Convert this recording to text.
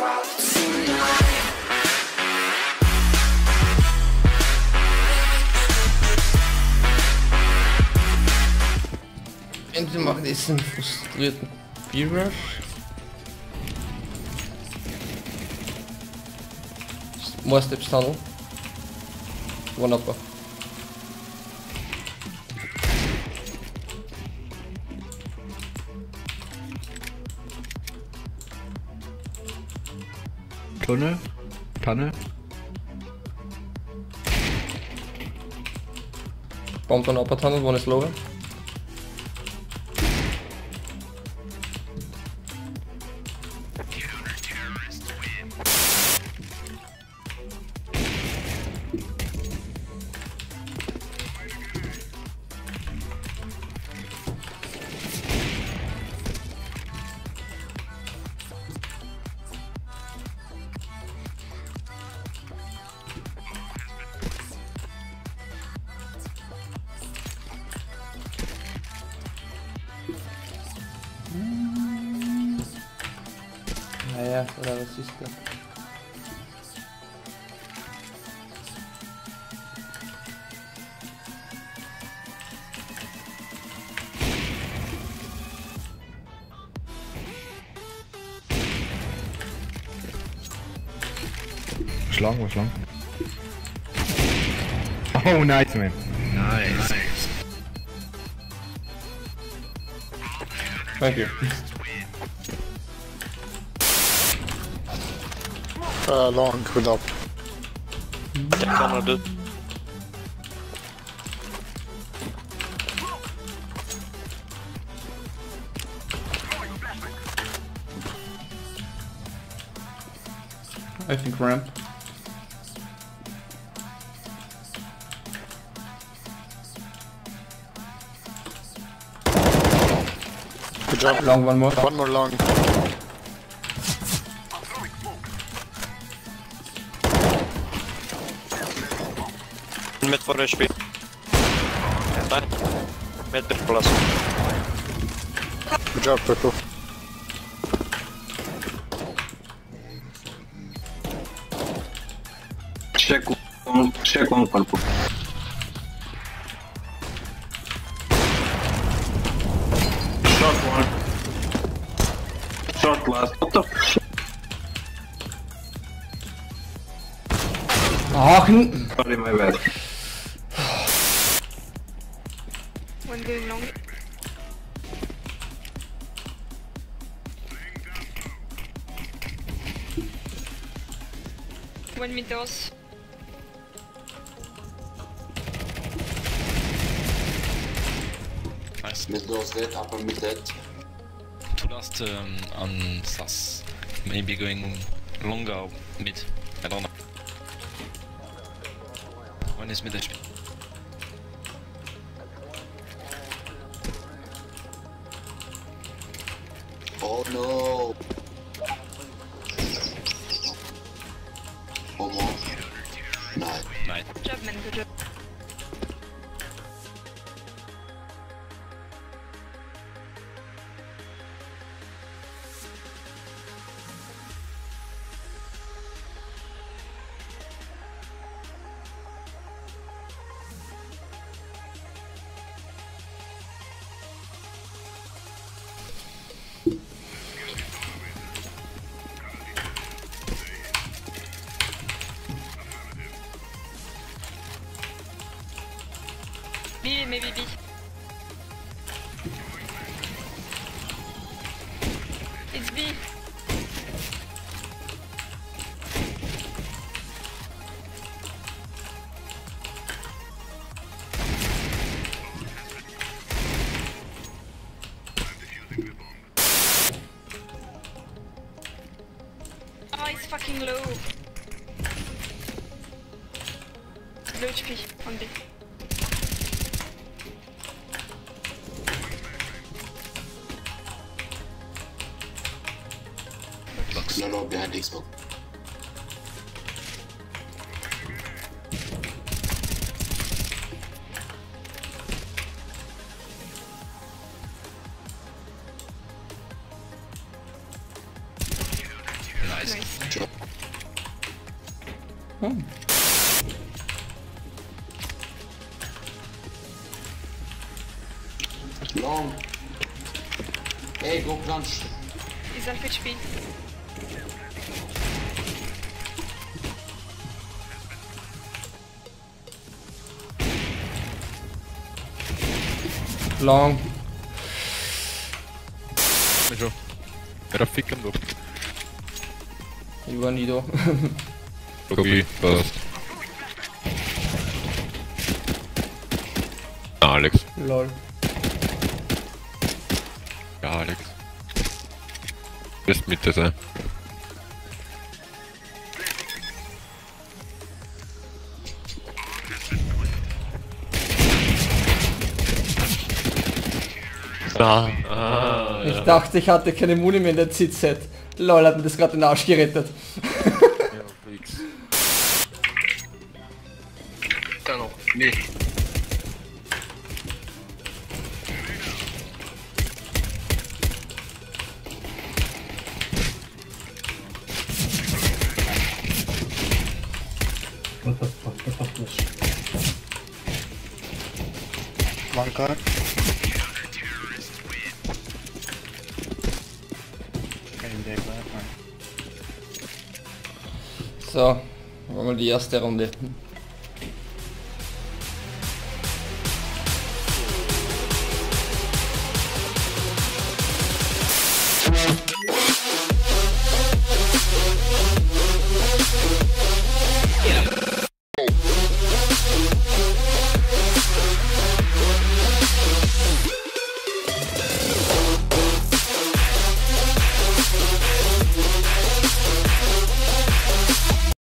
Und wir machen jetzt einen frustrierten B-Rush. More steps tunnel. One upper. Tunnel. Tunnel. Bombed on upper tunnel, one is lower. Naja, oder was ist da? Was lang, was lang. Oh, nice, man. Nice. Thank you. Uh, long with up. Jag kommer du. I think ramp. Good job. Long one more. One more long. Med två HP. Nej. Med trippel alltså. Good job, purple. Check one, check one purple. Shot one. Shot last. What the f- Ach, n- Sorry, my bad. One going long. One mid doors. Nice. Mid doors dead, upper mid dead. Two last um, on SAS. Maybe going longer mid. I don't know. One is mid HP. Oh no! One more. Nice. Nice. Good job, man. Good job. It's B. Oh, he's fucking low. Low HP on B. No, behind Xbox. Nice. Nice. Hm. Long. Hey, go plunge. He's half HP. Long. Schon. Era fickando. You want Nido. Copy. First. Alex. Lol. Ja, Alex. Bist Mitte sein. Ah, Ich dachte, ich hatte keine Muni mehr in der ZZ. Lol, hat mir das gerade den Arsch gerettet. One car. So, war mal die erste Runde.